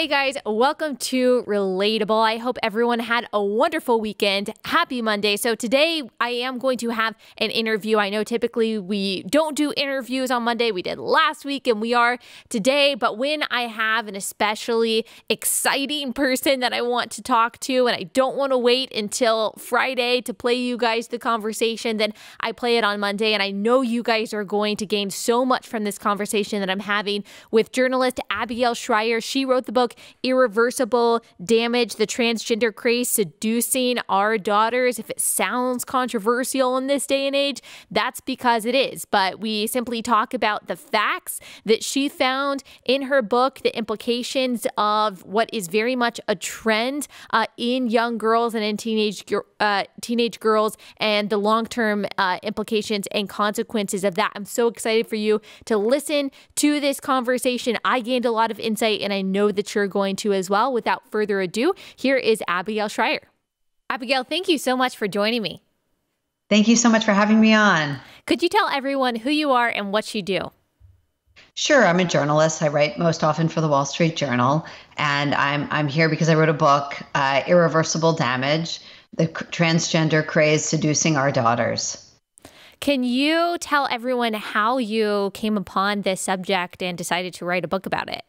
Hey guys, welcome to Relatable. I hope everyone had a wonderful weekend. Happy Monday. So, today I am going to have an interview. I know typically we don't do interviews on Monday. We did last week and we are today. But when I have an especially exciting person that I want to talk to and I don't want to wait until Friday to play you guys the conversation, then I play it on Monday. And I know you guys are going to gain so much from this conversation that I'm having with journalist Abigail Shrier. She wrote the book book, Irreversible Damage The Transgender Craze Seducing Our Daughters. If it sounds controversial in this day and age, that's because it is. But we simply talk about the facts that she found in her book, the implications of what is very much a trend uh, in young girls and in teenage uh, teenage girls, and the long term uh, implications and consequences of that. I'm so excited for you to listen to this conversation. I gained a lot of insight, and I know that you're going to as well. Without further ado, here is Abigail Shrier. Abigail, thank you so much for joining me. Thank you so much for having me on. Could you tell everyone who you are and what you do? Sure, I'm a journalist. I write most often for the Wall Street Journal, and I'm I'm here because I wrote a book, uh, "Irreversible Damage: The Transgender Craze Seducing Our Daughters." Can you tell everyone how you came upon this subject and decided to write a book about it?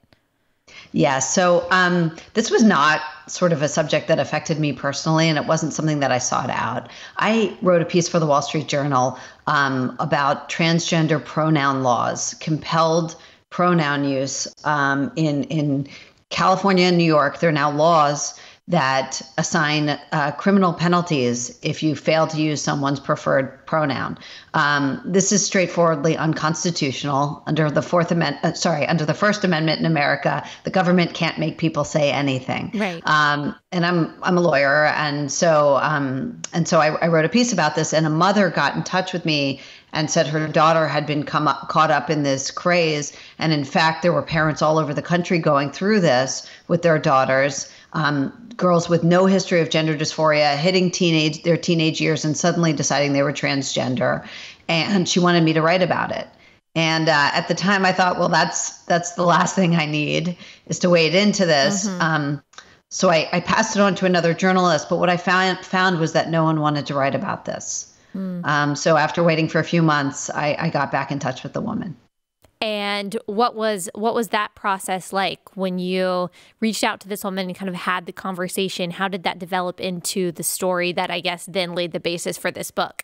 Yeah, so um, this was not sort of a subject that affected me personally, and it wasn't something that I sought out. I wrote a piece for the Wall Street Journal um, about transgender pronoun laws, compelled pronoun use um, in in California and New York. There are now laws that assign uh, criminal penalties if you fail to use someone's preferred pronoun. Um, this is straightforwardly unconstitutional under the Fourth Amendment. Uh, sorry, under the First Amendment in America, the government can't make people say anything. Right. Um, and I'm I'm a lawyer, and so um, and so I, I wrote a piece about this, and a mother got in touch with me and said her daughter had been come up, caught up in this craze. And in fact, there were parents all over the country going through this with their daughters um, girls with no history of gender dysphoria hitting teenage their teenage years and suddenly deciding they were transgender. And she wanted me to write about it. And uh, at the time i thought well that's that's the last thing i need is to wade into this. Mm-hmm. um, so I, I, passed it on to another journalist but what i found found was that no one wanted to write about this. Mm. um, so after waiting for a few months I, I got back in touch with the woman and what was what was that process like when you reached out to this woman and kind of had the conversation? How did that develop into the story that i guess then laid the basis for this book?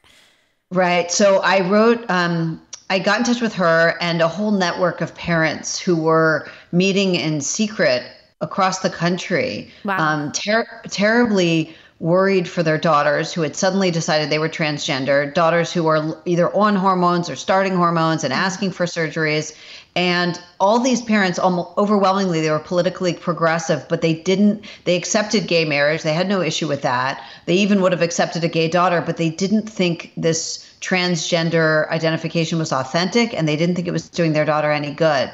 Right. So i wrote um, i got in touch with her and a whole network of parents who were meeting in secret across the country. Wow. um, ter- terribly worried for their daughters who had suddenly decided they were transgender, daughters who were either on hormones or starting hormones and asking for surgeries. And all these parents, almost overwhelmingly, they were politically progressive, but they didn't, they accepted gay marriage. They had no issue with that. They even would have accepted a gay daughter, but they didn't think this transgender identification was authentic and they didn't think it was doing their daughter any good.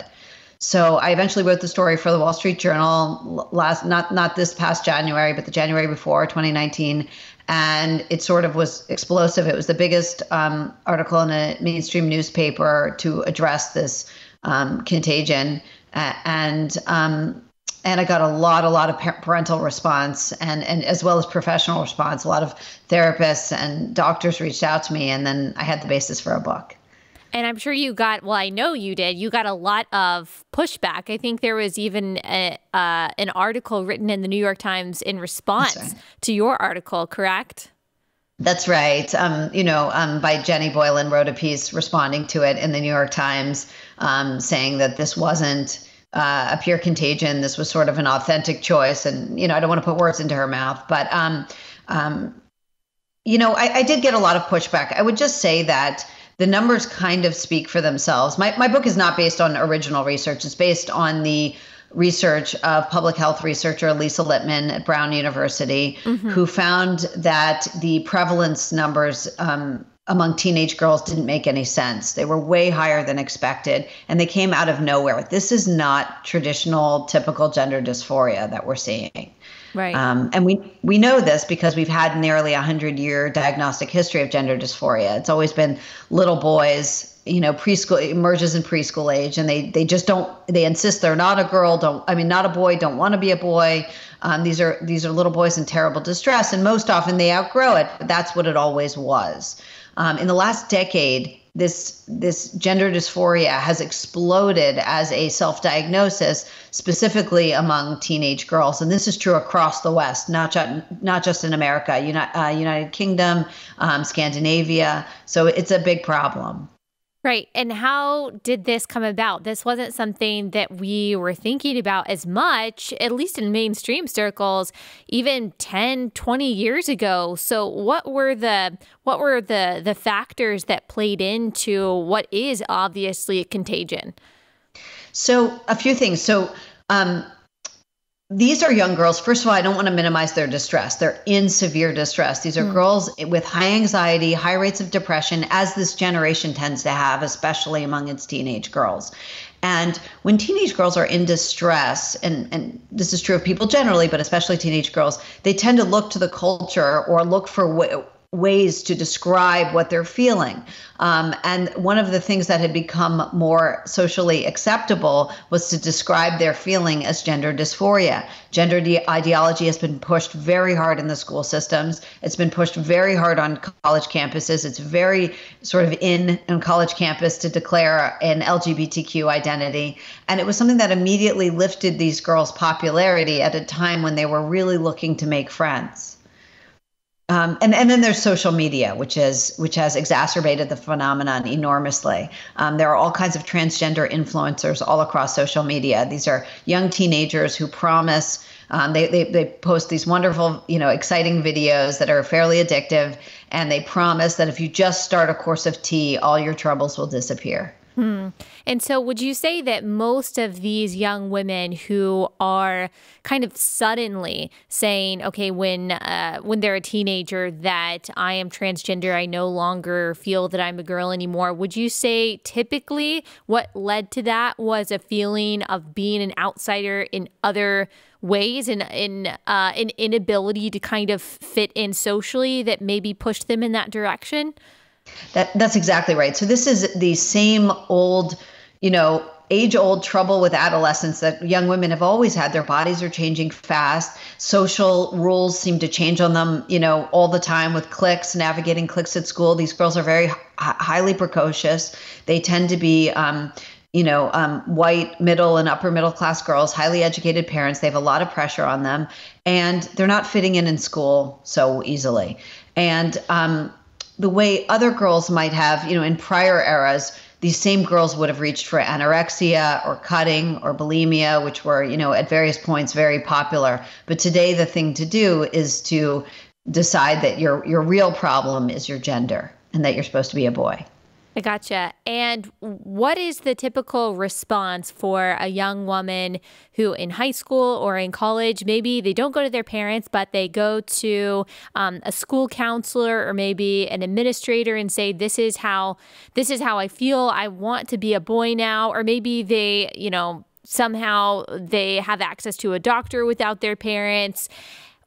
So I eventually wrote the story for the Wall Street Journal last not not this past January, but the January before 2019, and it sort of was explosive. It was the biggest um, article in a mainstream newspaper to address this um, contagion, and um, and I got a lot, a lot of parental response, and and as well as professional response. A lot of therapists and doctors reached out to me, and then I had the basis for a book. And I'm sure you got, well, I know you did. You got a lot of pushback. I think there was even a, uh, an article written in the New York Times in response right. to your article, correct? That's right. Um, you know, um, by Jenny Boylan wrote a piece responding to it in the New York Times, um, saying that this wasn't uh, a pure contagion. This was sort of an authentic choice. And you know, I don't want to put words into her mouth, but um, um, you know, I, I did get a lot of pushback. I would just say that the numbers kind of speak for themselves. My, my book is not based on original research, it's based on the research of public health researcher Lisa Littman at Brown University, mm-hmm. who found that the prevalence numbers um, among teenage girls didn't make any sense. They were way higher than expected, and they came out of nowhere. This is not traditional, typical gender dysphoria that we're seeing. Right. Um, and we we know this because we've had nearly a hundred year diagnostic history of gender dysphoria. It's always been little boys you know preschool emerges in preschool age and they they just don't they insist they're not a girl don't i mean not a boy don't want to be a boy um, these are these are little boys in terrible distress and most often they outgrow it but that's what it always was um, in the last decade this this gender dysphoria has exploded as a self-diagnosis specifically among teenage girls. And this is true across the west not just not just in america united, uh, united kingdom um, scandinavia. So it's a big problem Right. And how did this come about? This wasn't something that we were thinking about as much, at least in mainstream circles, even 10, 20 years ago. So what were the what were the the factors that played into what is obviously a contagion? So a few things. So um, these are young girls. First of all, I don't want to minimize their distress. They're in severe distress. These are mm. girls with high anxiety, high rates of depression, as this generation tends to have, especially among its teenage girls. And when teenage girls are in distress, and, and this is true of people generally, but especially teenage girls, they tend to look to the culture or look for ways to describe what they're feeling. Um, and one of the things that had become more socially acceptable was to describe their feeling as gender dysphoria. Gender de- ideology has been pushed very hard in the school systems. It's been pushed very hard on college campuses. It's very sort of in on college campus to declare an LGBTQ identity. And it was something that immediately lifted these girls' popularity at a time when they were really looking to make friends. Um, and and then there's social media, which is which has exacerbated the phenomenon enormously. Um, there are all kinds of transgender influencers all across social media. These are young teenagers who promise. Um, they, they they post these wonderful, you know, exciting videos that are fairly addictive, and they promise that if you just start a course of T, all your troubles will disappear. Hmm. And so, would you say that most of these young women who are kind of suddenly saying, "Okay, when uh, when they're a teenager, that I am transgender, I no longer feel that I'm a girl anymore," would you say typically what led to that was a feeling of being an outsider in other ways and in uh, an inability to kind of fit in socially that maybe pushed them in that direction? That that's exactly right. So this is the same old, you know, age old trouble with adolescence that young women have always had. Their bodies are changing fast. Social rules seem to change on them, you know, all the time with cliques, navigating cliques at school. These girls are very h- highly precocious. They tend to be, um, you know, um, white, middle, and upper middle class girls, highly educated parents. They have a lot of pressure on them, and they're not fitting in in school so easily. And um, the way other girls might have, you know, in prior eras, these same girls would have reached for anorexia or cutting or bulimia, which were, you know, at various points very popular. But today, the thing to do is to decide that your your real problem is your gender and that you're supposed to be a boy. I gotcha. And what is the typical response for a young woman who, in high school or in college, maybe they don't go to their parents, but they go to um, a school counselor or maybe an administrator and say, "This is how this is how I feel. I want to be a boy now," or maybe they, you know, somehow they have access to a doctor without their parents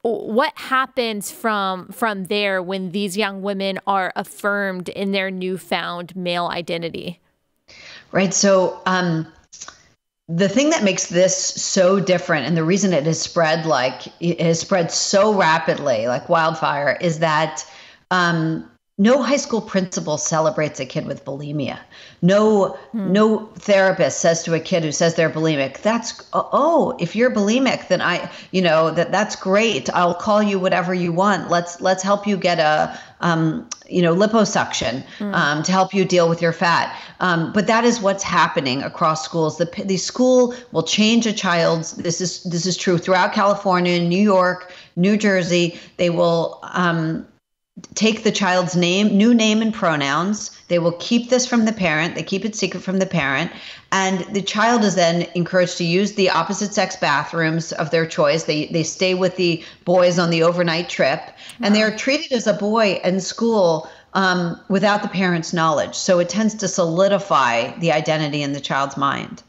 what happens from from there when these young women are affirmed in their newfound male identity? Right so um the thing that makes this so different and the reason it has spread like it has spread so rapidly like wildfire is that um no high school principal celebrates a kid with bulimia. No, hmm. no therapist says to a kid who says they're bulimic, "That's oh, if you're bulimic, then I, you know, that that's great. I'll call you whatever you want. Let's let's help you get a, um, you know, liposuction hmm. um, to help you deal with your fat. Um, but that is what's happening across schools. The the school will change a child's. This is this is true throughout California, New York, New Jersey. They will. Um, take the child's name, new name and pronouns. They will keep this from the parent. They keep it secret from the parent. And the child is then encouraged to use the opposite sex bathrooms of their choice. They, they stay with the boys on the overnight trip and they are treated as a boy in school um, without the parent's knowledge. So it tends to solidify the identity in the child's mind.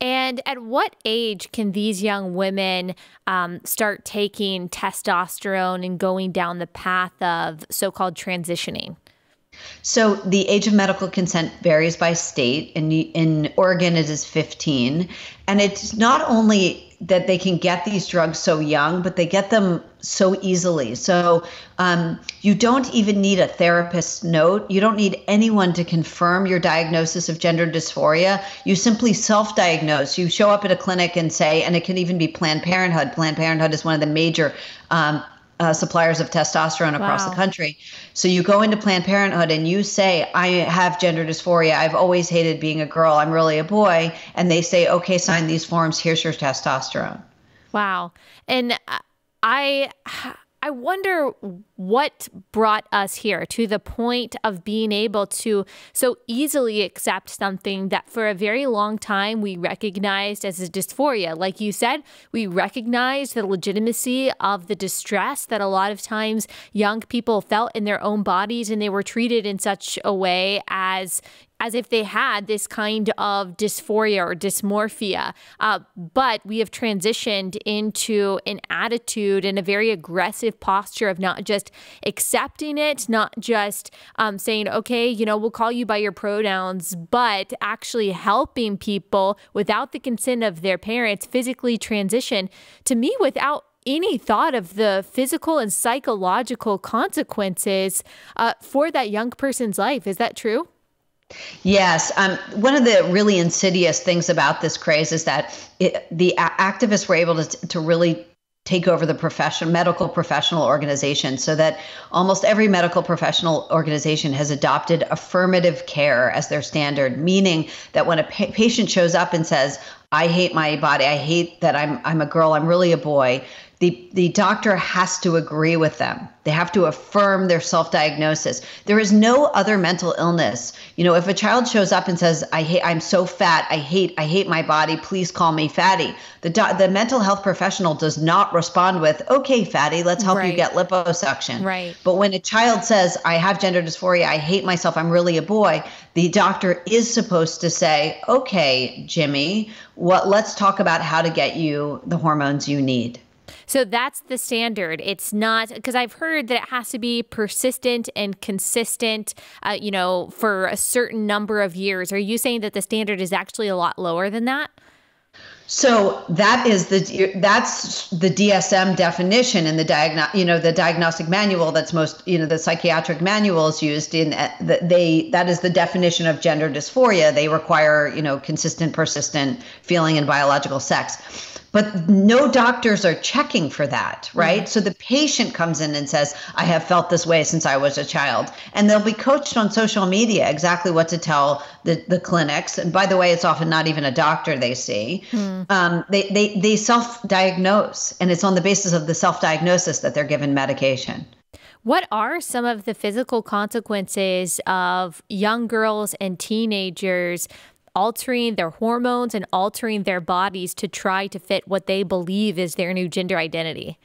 And at what age can these young women um, start taking testosterone and going down the path of so called transitioning? So the age of medical consent varies by state. In in Oregon, it is 15, and it's not only that they can get these drugs so young, but they get them so easily. So um, you don't even need a therapist's note. You don't need anyone to confirm your diagnosis of gender dysphoria. You simply self diagnose. You show up at a clinic and say, and it can even be Planned Parenthood. Planned Parenthood is one of the major um, uh, suppliers of testosterone across wow. the country. So you go into Planned Parenthood and you say, I have gender dysphoria. I've always hated being a girl. I'm really a boy. And they say, okay, sign these forms. Here's your testosterone. Wow. And I I wonder what brought us here to the point of being able to so easily accept something that for a very long time we recognized as a dysphoria. Like you said, we recognized the legitimacy of the distress that a lot of times young people felt in their own bodies and they were treated in such a way as as if they had this kind of dysphoria or dysmorphia. Uh, but we have transitioned into an attitude and a very aggressive posture of not just accepting it, not just um, saying, okay, you know, we'll call you by your pronouns, but actually helping people without the consent of their parents physically transition to me without any thought of the physical and psychological consequences uh, for that young person's life. Is that true? Yes. Um, one of the really insidious things about this craze is that it, the a- activists were able to, to really take over the professional medical professional organization so that almost every medical professional organization has adopted affirmative care as their standard meaning that when a pa- patient shows up and says i hate my body i hate that i'm i'm a girl i'm really a boy the the doctor has to agree with them. They have to affirm their self-diagnosis. There is no other mental illness. You know if a child shows up and says i hate i'm so fat i hate i hate my body please call me fatty the do- the mental health professional does not respond with okay fatty let's help right. you get liposuction. Right. But when a child says i have gender dysphoria i hate myself i'm really a boy the doctor is supposed to say okay jimmy what let's talk about how to get you the hormones you need so that's the standard. It's not because I've heard that it has to be persistent and consistent, uh, you know, for a certain number of years. Are you saying that the standard is actually a lot lower than that? So that is the that's the DSM definition in the diagno- you know the diagnostic manual that's most you know the psychiatric manual is used in uh, they that is the definition of gender dysphoria. They require you know consistent, persistent feeling and biological sex but no doctors are checking for that, right? Mm-hmm. So the patient comes in and says, I have felt this way since I was a child. And they'll be coached on social media exactly what to tell the, the clinics. And by the way, it's often not even a doctor they see. Mm. Um, they, they, they self diagnose, and it's on the basis of the self diagnosis that they're given medication. What are some of the physical consequences of young girls and teenagers altering their hormones and altering their bodies to try to fit what they believe is their new gender identity.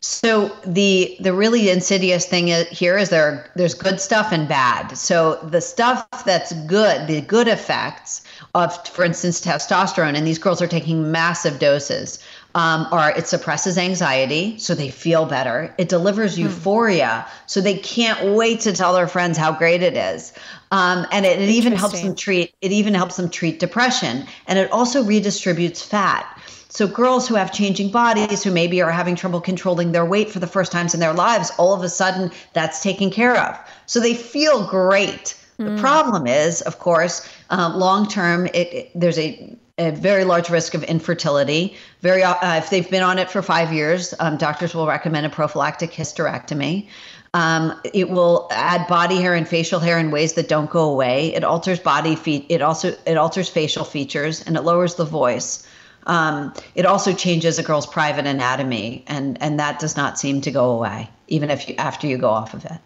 So the the really insidious thing here is there there's good stuff and bad. So the stuff that's good, the good effects of, for instance, testosterone, and these girls are taking massive doses um, or it suppresses anxiety so they feel better. It delivers hmm. euphoria so they can't wait to tell their friends how great it is. Um, and it, it even helps them treat it even helps them treat depression and it also redistributes fat. So girls who have changing bodies, who maybe are having trouble controlling their weight for the first times in their lives, all of a sudden that's taken care of. So they feel great. The hmm. problem is, of course, uh, long term, it there's a a very large risk of infertility. Very, uh, if they've been on it for five years, um, doctors will recommend a prophylactic hysterectomy. Um, it will add body hair and facial hair in ways that don't go away. It alters body feet. It also it alters facial features and it lowers the voice. Um, it also changes a girl's private anatomy, and and that does not seem to go away even if you after you go off of it.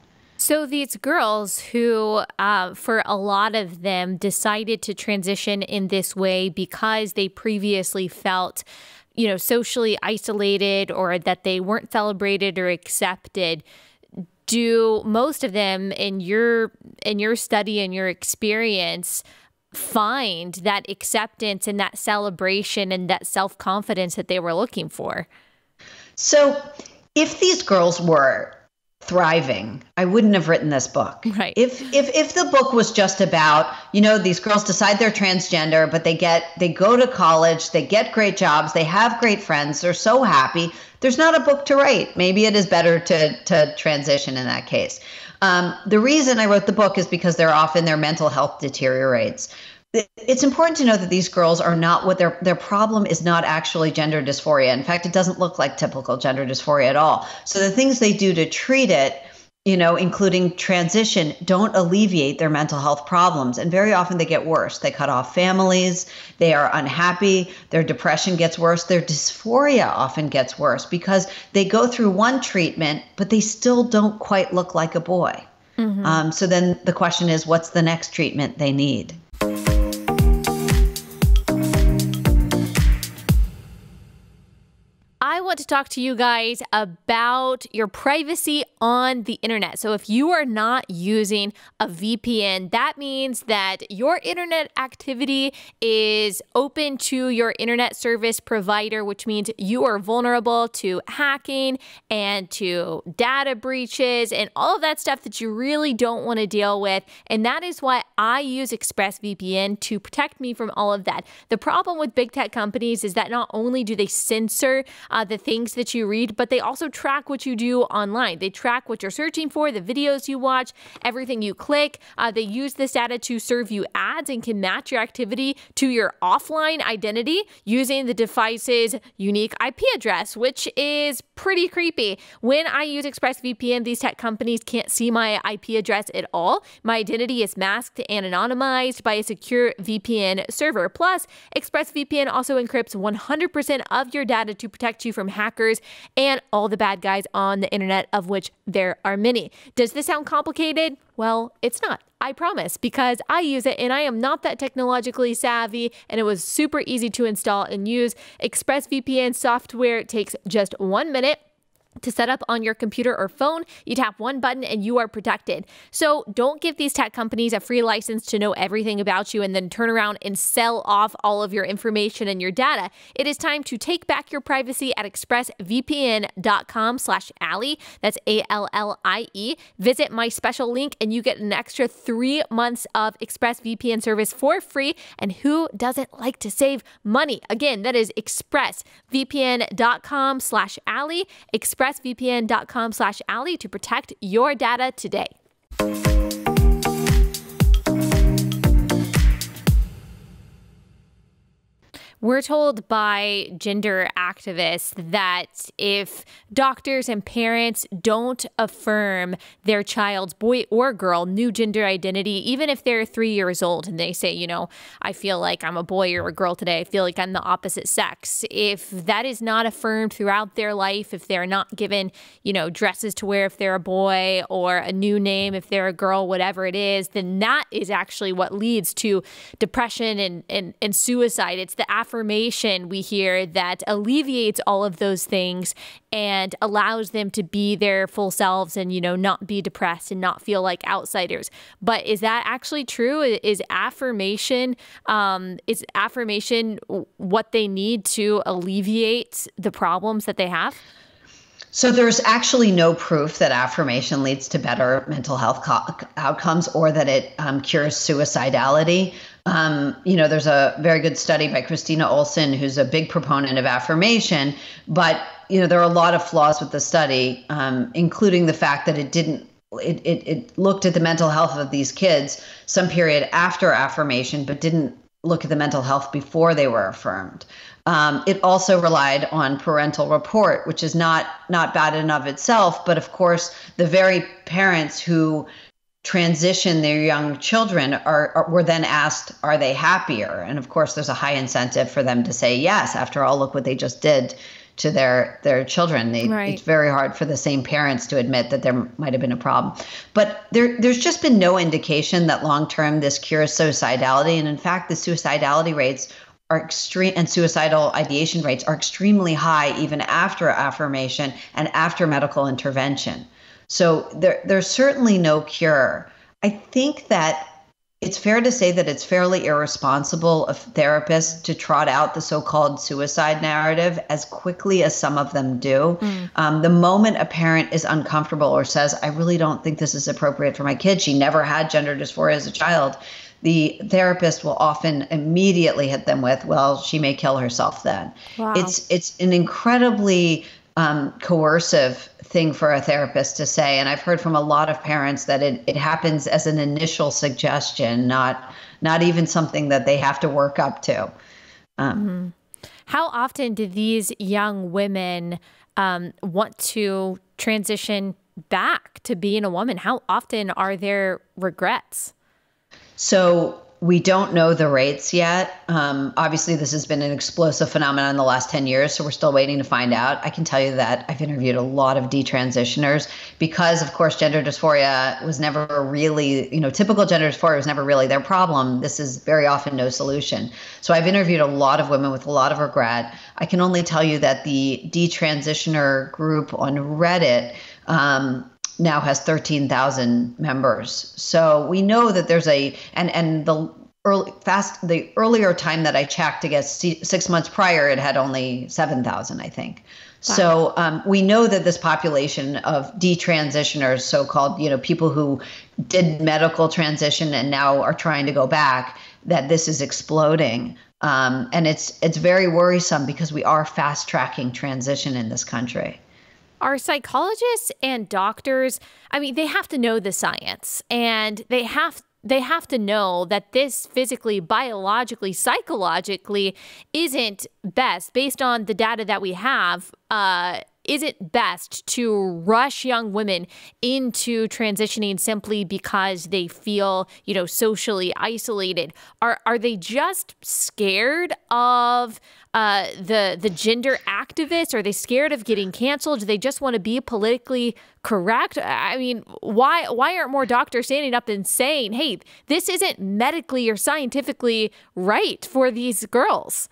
So these girls who, uh, for a lot of them, decided to transition in this way because they previously felt, you know, socially isolated or that they weren't celebrated or accepted. Do most of them in your in your study and your experience find that acceptance and that celebration and that self confidence that they were looking for? So, if these girls were thriving, I wouldn't have written this book. Right. If if if the book was just about, you know, these girls decide they're transgender, but they get they go to college, they get great jobs, they have great friends, they're so happy. There's not a book to write. Maybe it is better to to transition in that case. Um, the reason I wrote the book is because they're often their mental health deteriorates it's important to know that these girls are not what their their problem is not actually gender dysphoria. In fact, it doesn't look like typical gender dysphoria at all. So the things they do to treat it, you know, including transition, don't alleviate their mental health problems. And very often they get worse. They cut off families, they are unhappy, their depression gets worse, their dysphoria often gets worse because they go through one treatment, but they still don't quite look like a boy. Mm-hmm. Um, so then the question is, what's the next treatment they need? Want to talk to you guys about your privacy on the internet. So, if you are not using a VPN, that means that your internet activity is open to your internet service provider, which means you are vulnerable to hacking and to data breaches and all of that stuff that you really don't want to deal with. And that is why I use ExpressVPN to protect me from all of that. The problem with big tech companies is that not only do they censor uh, the things that you read, but they also track what you do online. They track what you're searching for, the videos you watch, everything you click. Uh, they use this data to serve you ads and can match your activity to your offline identity using the device's unique IP address, which is pretty creepy. When I use ExpressVPN, these tech companies can't see my IP address at all. My identity is masked and anonymized by a secure VPN server. Plus, ExpressVPN also encrypts 100% of your data to protect you from hackers and all the bad guys on the internet, of which there are many. Does this sound complicated? Well, it's not. I promise, because I use it and I am not that technologically savvy, and it was super easy to install and use. ExpressVPN software takes just one minute to set up on your computer or phone, you tap one button and you are protected. So don't give these tech companies a free license to know everything about you and then turn around and sell off all of your information and your data. It is time to take back your privacy at expressvpn.com slash Allie. That's A-L-L-I-E. Visit my special link and you get an extra three months of ExpressVPN service for free. And who doesn't like to save money? Again, that is expressvpn.com slash Allie. Express expressvpn.com slash Allie to protect your data today. We're told by gender activists that if doctors and parents don't affirm their child's boy or girl new gender identity, even if they're three years old and they say, you know, I feel like I'm a boy or a girl today, I feel like I'm the opposite sex, if that is not affirmed throughout their life, if they're not given, you know, dresses to wear if they're a boy or a new name if they're a girl, whatever it is, then that is actually what leads to depression and, and, and suicide. It's the affirmation we hear that alleviates all of those things and allows them to be their full selves and, you know, not be depressed and not feel like outsiders. But is that actually true? Is affirmation, um, is affirmation what they need to alleviate the problems that they have? So there's actually no proof that affirmation leads to better mental health co- outcomes or that it um, cures suicidality. Um, you know, there's a very good study by Kristina Olson, who's a big proponent of affirmation, but you know there are a lot of flaws with the study, um, including the fact that it didn't. It, it, it looked at the mental health of these kids some period after affirmation, but didn't look at the mental health before they were affirmed. Um, it also relied on parental report, which is not not bad in of itself, but of course, the very parents who transition their young children are, are, were then asked, are they happier? And of course, there's a high incentive for them to say yes. After all, look what they just did to their their children. They, right. It's very hard for the same parents to admit that there might have been a problem. But there there's just been no indication that long term this cures suicidality, and in fact, the suicidality rates are extreme and suicidal ideation rates are extremely high even after affirmation and after medical intervention. So there, there's certainly no cure. I think that it's fair to say that it's fairly irresponsible of therapists to trot out the so-called suicide narrative as quickly as some of them do. Mm. Um, the moment a parent is uncomfortable or says, "I really don't think this is appropriate for my kid," she never had gender dysphoria as a child. The therapist will often immediately hit them with, "Well, she may kill herself then." Wow. It's it's an incredibly um, coercive thing for a therapist to say. And I've heard from a lot of parents that it, it happens as an initial suggestion, not not even something that they have to work up to. Um, mm-hmm. How often do these young women um, want to transition back to being a woman? How often are there regrets? So we don't know the rates yet. Um, obviously, this has been an explosive phenomenon in the last 10 years, so we're still waiting to find out. I can tell you that I've interviewed a lot of detransitioners because, of course, gender dysphoria was never really, you know, typical gender dysphoria was never really their problem. This is very often no solution. So I've interviewed a lot of women with a lot of regret. I can only tell you that the detransitioner group on Reddit. Um, now has 13,000 members. So we know that there's a and and the early fast the earlier time that I checked, I guess six months prior, it had only 7,000, I think. Wow. So um, we know that this population of detransitioners, so-called, you know, people who did medical transition and now are trying to go back, that this is exploding. Um, and it's it's very worrisome because we are fast tracking transition in this country are psychologists and doctors i mean they have to know the science and they have they have to know that this physically biologically psychologically isn't best based on the data that we have uh, is it best to rush young women into transitioning simply because they feel, you know, socially isolated? Are are they just scared of uh, the the gender activists? Are they scared of getting canceled? Do they just want to be politically correct? I mean, why why aren't more doctors standing up and saying, "Hey, this isn't medically or scientifically right for these girls"?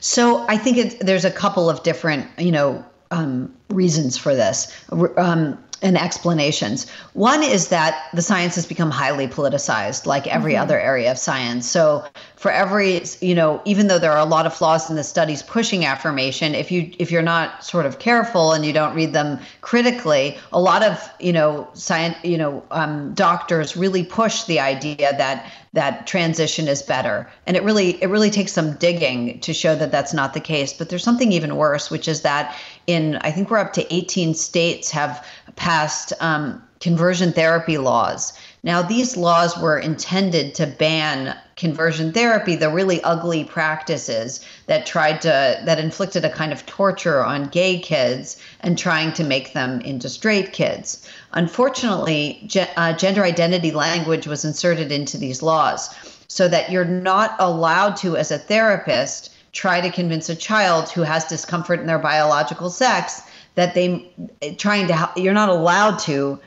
So I think there's a couple of different, you know, um, reasons for this um, and explanations. One is that the science has become highly politicized, like every mm-hmm. other area of science. So for every, you know, even though there are a lot of flaws in the studies pushing affirmation, if you if you're not sort of careful and you don't read them critically, a lot of you know science, you know, um, doctors really push the idea that that transition is better. And it really it really takes some digging to show that that's not the case. But there's something even worse which is that in i think we're up to 18 states have passed um, conversion therapy laws now these laws were intended to ban conversion therapy the really ugly practices that tried to that inflicted a kind of torture on gay kids and trying to make them into straight kids. Unfortunately, ge- uh, gender identity language was inserted into these laws so that you're not allowed to, as a therapist, try to convince a child who has discomfort in their biological sex that they trying to you're not allowed to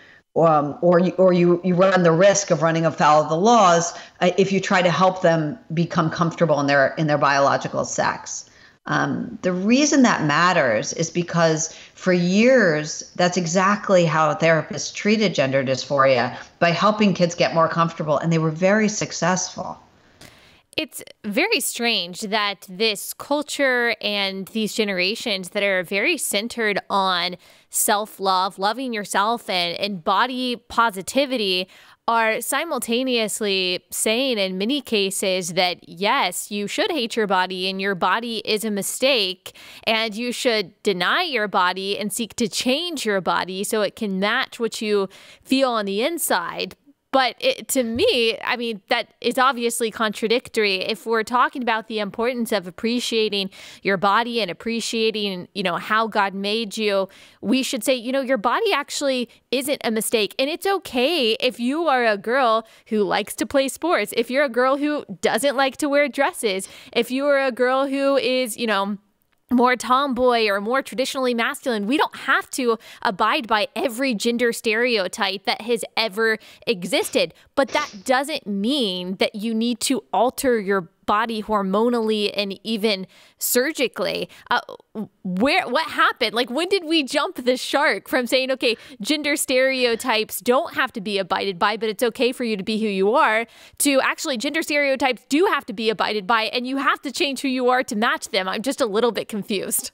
um, or you, or you you run the risk of running afoul of the laws uh, if you try to help them become comfortable in their in their biological sex. Um, the reason that matters is because for years, that's exactly how therapists treated gender dysphoria by helping kids get more comfortable, and they were very successful. It's very strange that this culture and these generations that are very centered on self love, loving yourself, and, and body positivity are simultaneously saying in many cases that yes, you should hate your body and your body is a mistake, and you should deny your body and seek to change your body so it can match what you feel on the inside. But it, to me, I mean, that is obviously contradictory. If we're talking about the importance of appreciating your body and appreciating, you know, how God made you, we should say, you know, your body actually isn't a mistake. And it's okay if you are a girl who likes to play sports, if you're a girl who doesn't like to wear dresses, if you are a girl who is, you know, more tomboy or more traditionally masculine. We don't have to abide by every gender stereotype that has ever existed. But that doesn't mean that you need to alter your body hormonally and even surgically. Uh, where what happened? Like when did we jump the shark from saying okay, gender stereotypes don't have to be abided by, but it's okay for you to be who you are, to actually gender stereotypes do have to be abided by, and you have to change who you are to match them. I'm just a little bit confused.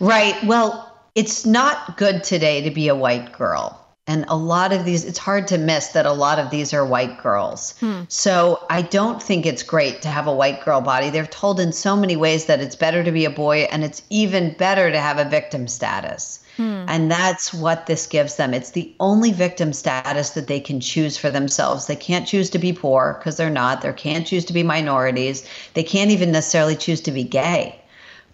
Right. Well, it's not good today to be a white girl. And a lot of these, it's hard to miss that a lot of these are white girls. Hmm. So I don't think it's great to have a white girl body. They're told in so many ways that it's better to be a boy and it's even better to have a victim status. Hmm. And that's what this gives them. It's the only victim status that they can choose for themselves. They can't choose to be poor because they're not. They can't choose to be minorities. They can't even necessarily choose to be gay,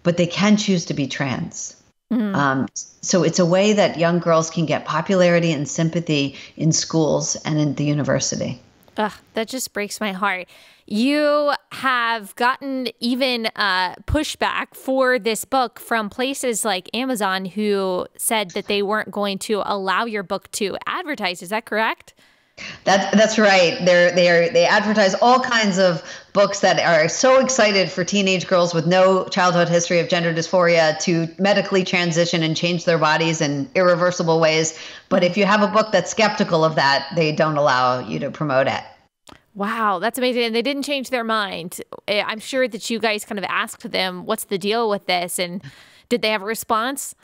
but they can choose to be trans. Mm-hmm. Um, so it's a way that young girls can get popularity and sympathy in schools and in the university. Ugh, that just breaks my heart. You have gotten even uh, pushback for this book from places like Amazon who said that they weren't going to allow your book to advertise. Is that correct? That's that's right. They're they are they advertise all kinds of books that are so excited for teenage girls with no childhood history of gender dysphoria to medically transition and change their bodies in irreversible ways. But if you have a book that's skeptical of that, they don't allow you to promote it. Wow, that's amazing. And they didn't change their mind. I'm sure that you guys kind of asked them, what's the deal with this? And did they have a response?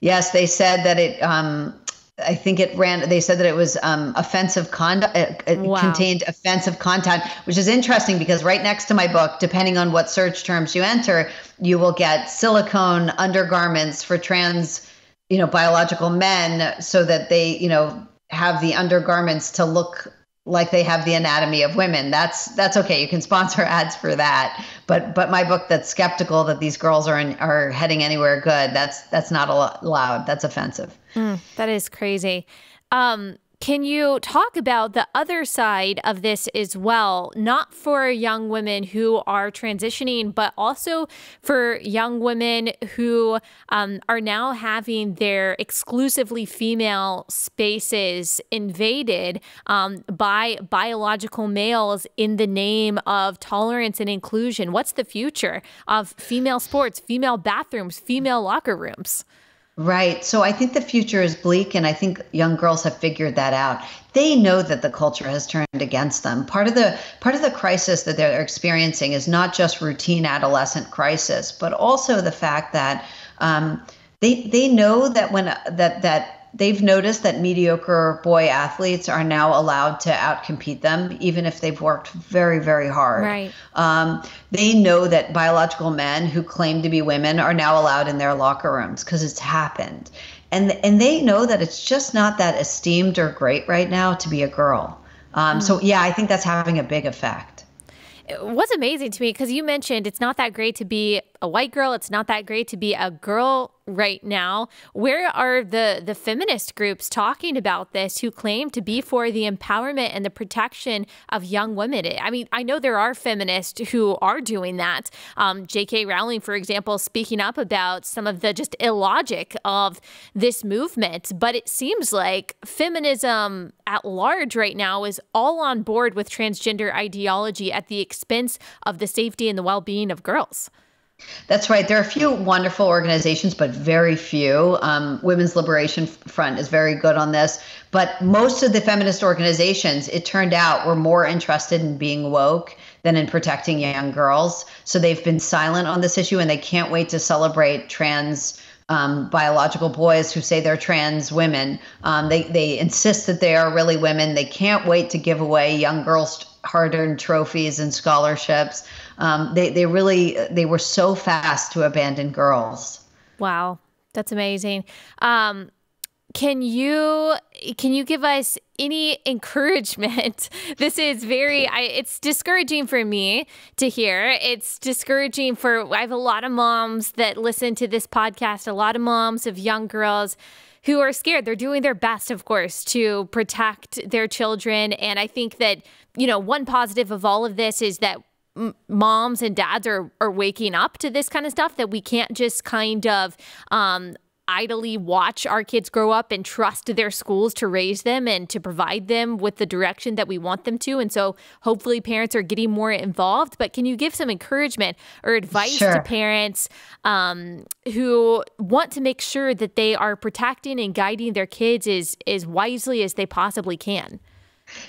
Yes, they said that it um, I think it ran. They said that it was um, offensive conduct. It, it wow. contained offensive content, which is interesting because right next to my book, depending on what search terms you enter, you will get silicone undergarments for trans, you know, biological men, so that they, you know, have the undergarments to look like they have the anatomy of women. That's that's okay. You can sponsor ads for that. But but my book that's skeptical that these girls are in, are heading anywhere good. That's that's not allowed. That's offensive. Mm, that is crazy. Um, can you talk about the other side of this as well? Not for young women who are transitioning, but also for young women who um, are now having their exclusively female spaces invaded um, by biological males in the name of tolerance and inclusion. What's the future of female sports, female bathrooms, female locker rooms? Right. So I think the future is bleak, and I think young girls have figured that out. They know that the culture has turned against them. Part of the part of the crisis that they're experiencing is not just routine adolescent crisis, but also the fact that um, they they know that when that that they've noticed that mediocre boy athletes are now allowed to outcompete them, even if they've worked very, very hard. Right. Um, they know that biological men who claim to be women are now allowed in their locker rooms because it's happened. And, and they know that it's just not that esteemed or great right now to be a girl. Um, mm. So, yeah, I think that's having a big effect. What's amazing to me, because you mentioned it's not that great to be a white girl, it's not that great to be a girl right now. Where are the the feminist groups talking about this who claim to be for the empowerment and the protection of young women? I mean, I know there are feminists who are doing that. Um, J.K. Rowling, for example, speaking up about some of the just illogic of this movement. But it seems like feminism at large right now is all on board with transgender ideology at the expense of the safety and the well being of girls. That's right. There are a few wonderful organizations, but very few. Um, Women's Liberation Front is very good on this. But most of the feminist organizations, it turned out, were more interested in being woke than in protecting young girls. So they've been silent on this issue and they can't wait to celebrate trans. Um, biological boys who say they're trans women. Um, they they insist that they are really women. They can't wait to give away young girls hard-earned trophies and scholarships. Um, they they really they were so fast to abandon girls. Wow, that's amazing. Um, can you can you give us any encouragement? This is very I, it's discouraging for me to hear. It's discouraging for i have a lot of moms that listen to this podcast a lot of moms of young girls who are scared. They're doing their best of course to protect their children. And i think that you know one positive of all of this is that moms and dads are are waking up to this kind of stuff that we can't just kind of um, idly watch our kids grow up and trust their schools to raise them and to provide them with the direction that we want them to. And so hopefully parents are getting more involved. But can you give some encouragement or advice sure. to parents um, who want to make sure that they are protecting and guiding their kids as, as wisely as they possibly can?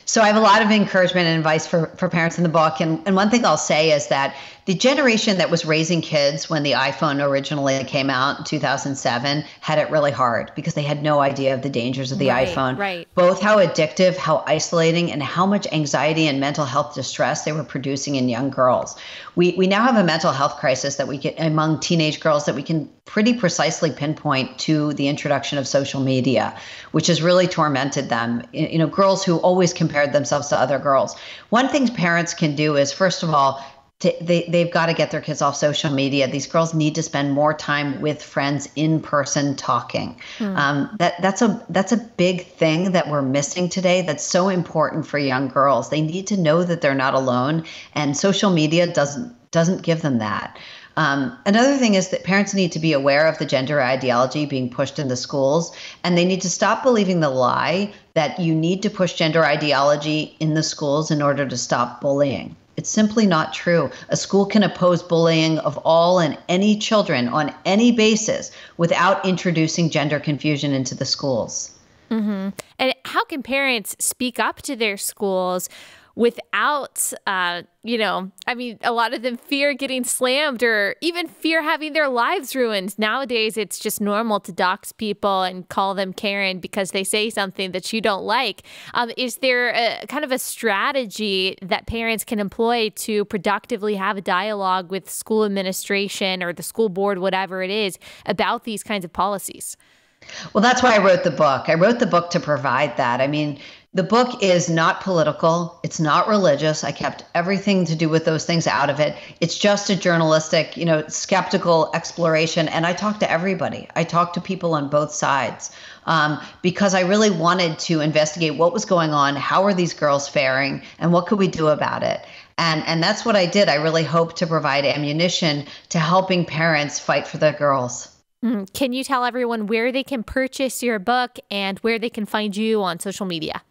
So I have a lot of encouragement and advice for, for parents in the book. And, and one thing I'll say is that the generation that was raising kids when the iPhone originally came out in 2007 had it really hard because they had no idea of the dangers of the right, iPhone. Right. Both how addictive, how isolating, and how much anxiety and mental health distress they were producing in young girls. We, we now have a mental health crisis that we get among teenage girls that we can pretty precisely pinpoint to the introduction of social media, which has really tormented them. You know, girls who always compared themselves to other girls. One thing parents can do is, first of all, to, they, they've got to get their kids off social media. These girls need to spend more time with friends in person talking. Mm. Um, that that's a that's a big thing that we're missing today. That's so important for young girls. They need to know that they're not alone, and social media doesn't doesn't give them that. Um, another thing is that parents need to be aware of the gender ideology being pushed in the schools, and they need to stop believing the lie that you need to push gender ideology in the schools in order to stop bullying. It's simply not true. A school can oppose bullying of all and any children on any basis without introducing gender confusion into the schools. Mm-hmm. And how can parents speak up to their schools without, uh, you know, I mean, a lot of them fear getting slammed or even fear having their lives ruined. Nowadays, it's just normal to dox people and call them Karen because they say something that you don't like. Um, is there a kind of a strategy that parents can employ to productively have a dialogue with school administration or the school board, whatever it is, about these kinds of policies? Well, that's why I wrote the book. I wrote the book to provide that. I mean, the book is not political, it's not religious. I kept everything to do with those things out of it. It's just a journalistic, you know, skeptical exploration. And I talked to everybody, I talked to people on both sides. Um, because I really wanted to investigate what was going on, how are these girls faring, and what could we do about it. And and that's what I did. I really hope to provide ammunition to helping parents fight for their girls. Mm, can you tell everyone where they can purchase your book and where they can find you on social media?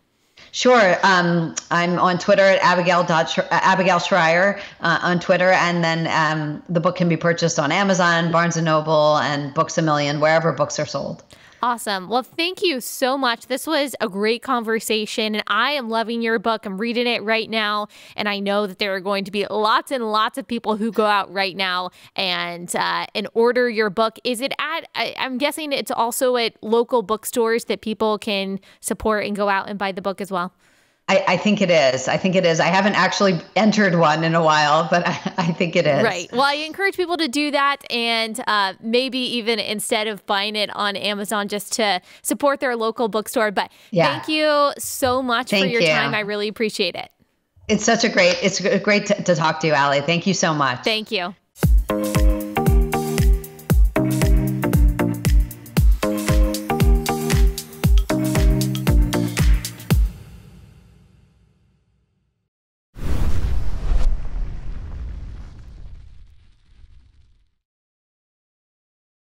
Sure. Um, I'm on Twitter at Abigail, Abigail Shrier uh, on Twitter. And then um, the book can be purchased on Amazon, Barnes & Noble, and Books A Million, wherever books are sold. Awesome. Well, thank you so much. This was a great conversation, and I am loving your book. I'm reading it right now, and I know that there are going to be lots and lots of people who go out right now and uh, and order your book. Is it at? I, I'm guessing it's also at local bookstores that people can support and go out and buy the book as well. I, I, think it is. I think it is. I haven't actually entered one in a while, but I, I think it is. Right. Well, I encourage people to do that and uh, maybe even instead of buying it on Amazon just to support their local bookstore. But yeah. thank you so much thank for your you. time. I really appreciate it. It's such a great, it's great to, to talk to you, Allie. Thank you so much. Thank you.